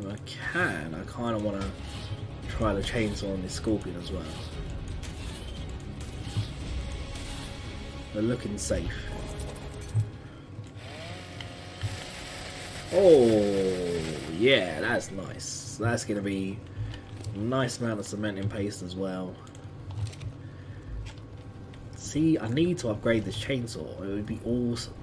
If I can, I kind of want to try the chainsaw on this scorpion as well. They're looking safe. Oh, yeah, that's nice. That's going to be a nice amount of cementing paste as well. See, I need to upgrade this chainsaw. It would be awesome.